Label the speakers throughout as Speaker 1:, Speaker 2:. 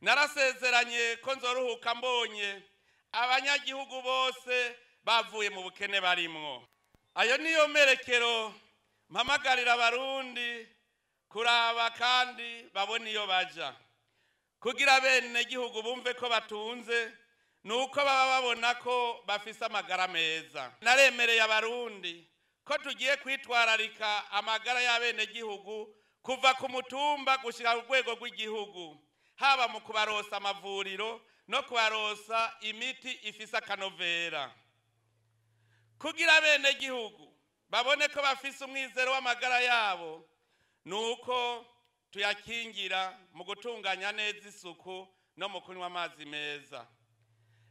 Speaker 1: narasezeranye ko nzoruhuka mbonye. Abanyagihugu bose bavuye mu bukene barimwo. Ayo niyo merekero. Mpamagarira abarundi kuraba kandi babone iyo baja. Kugira bene gihugu bumve ko batunze ni uko baba babona ko bafise amagara meza. Naremereye abarundi ko tugiye kwitwararika amagara y'abenegihugu kuva ku mutumba gushyira ku rwego rw'igihugu. Haba mu kubarosa amavuriro no kubarosa imiti ifise akanovera. Kugira abenegihugu babone ko bafise umwizero w'amagara yabo ni uko tuyakingira mu gutunganya neza isuku no mu kunywa amazi meza.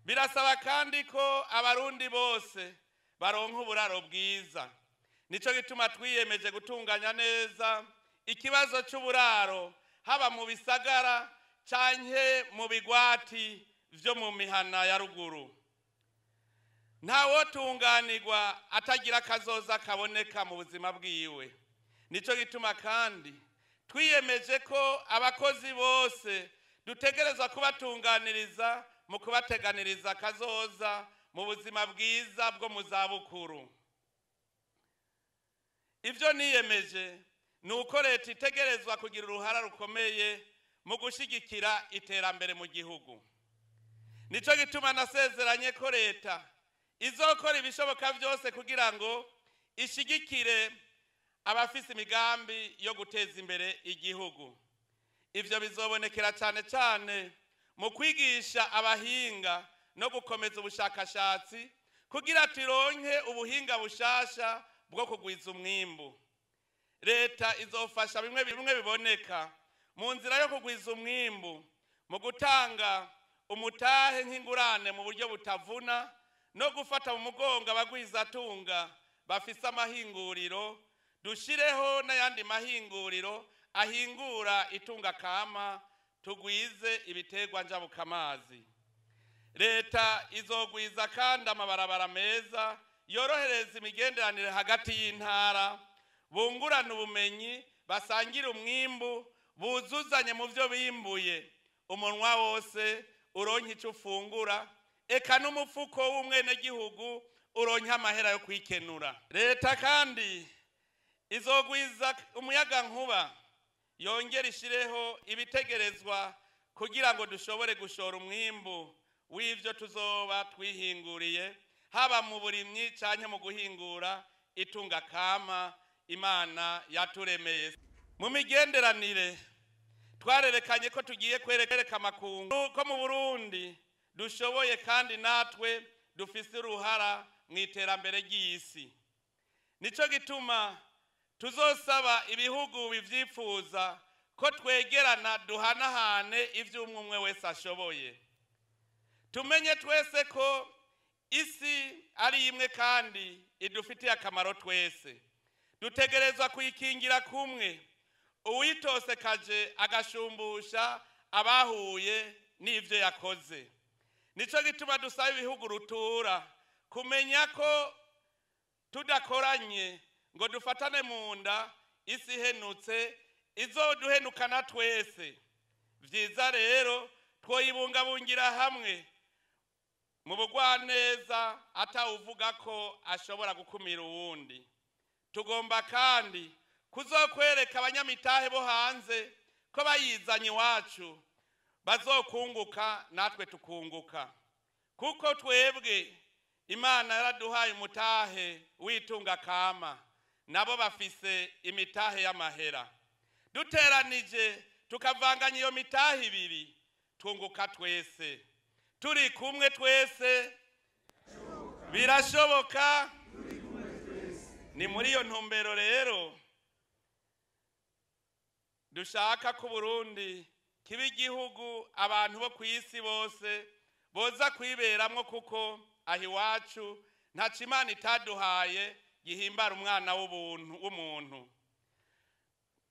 Speaker 1: Birasaba kandi ko abarundi bose baronka uburaro bwiza. Nicyo gituma twiyemeje gutunganya neza ikibazo cy'uburaro haba mu bisagara canke mu bigwati vyo mu mihana ya ruguru. Ntawotunganirwa atagira akazoza kaboneka mu buzima bwiwe. Nicyo gituma kandi twiyemeje ko abakozi bose dutegerezwa kubatunganiriza mu kubateganiriza akazoza mu buzima bwiza bwo mu zabukuru ibyo niyemeje ni uko leta itegerezwa kugira uruhara rukomeye mu gushyigikira iterambere mu gihugu. Nicyo gituma nasezeranye ko leta izokora ibishoboka byose kugira ngo ishyigikire abafise imigambi yo guteza imbere igihugu. Ibyo bizobonekera cyane cyane mu kwigisha abahinga no gukomeza ubushakashatsi kugira turonke ubuhinga bushasha bwo kugwiza umwimbu. Leta izofasha bimwe bimwe biboneka mu nzira yo kugwiza umwimbu mu gutanga umutahe nk'ingurane mu buryo butavuna no gufata mu mugongo abagwizatunga bafise amahinguriro dushireho n'ayandi mahinguriro ahingura itunga kama tugwize ibiterwa njabukamazi leta izogwiza kandi amabarabara meza yorohereza imigenderanire hagati y'intara bungurana ubumenyi basangire umwimbu buzuzanye mu byo bimbuye. Umunwa wose uronke icyo ufungura. Eka n'umufuko w'umwenegihugu uronke amahera yo kwikenura. Leta kandi izogwiza umuyaga nkuba yongera ishireho ibitegerezwa kugira ngo dushobore gushora umwimbu w'ibyo tuzoba twihinguriye haba mu burimyi cyangwa mu guhingura itunga kama imana yaturemeye. Mu migenderanire twarerekanye ko tugiye kwereka amakungu ko mu burundi dushoboye kandi natwe dufise uruhara mu iterambere ry'isi. Nicyo gituma tuzosaba ibihugu bivyifuza ko twegerana duhanahane ibyo umwe umwe wese ashoboye. Tumenye twese ko isi ari imwe kandi idufitiye akamaro twese. Dutegerezwa kuyikingira kumwe. Uwitosekaje agashumbusha abahuye n'ibyo yakoze. Nicyo gituma dusaba ibihugu rutura kumenya ko tudakoranye ngo dufatane mu nda isi ihenutse izoduhenukana twese. Byiza rero twoyibungabungira hamwe. Mu bugwaneza atawuvuga ko ashobora gukumira uwundi. Tugomba kandi kuzokwereka abanyamitahe bo hanze ko bayizanye iwacu. Bazokunguka natwe tukunguka. Kuko twebwe imana yaraduhaye umutahe w'itunga kama nabo bafise imitahe y'amahera. Duteranije tukavanganya iyo mitahe ibiri tunguka twese. Turi kumwe twese. Birashoboka. Ni muri iyo ntumbero rero dushaka ko Burundi kiba igihugu abantu bo ku isi bose boza kwiberamwo kuko aho iwacu ntaco imana itaduhaye gihimbara umwana w'umuntu.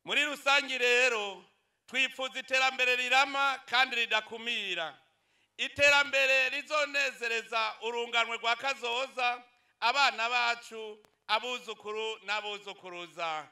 Speaker 1: Muri rusange rero twifuza iterambere rirama kandi ridakumira. Iterambere rizonezereza urunganwe rwa kazoza abana bacu abuzukuru n'abuzukuruza.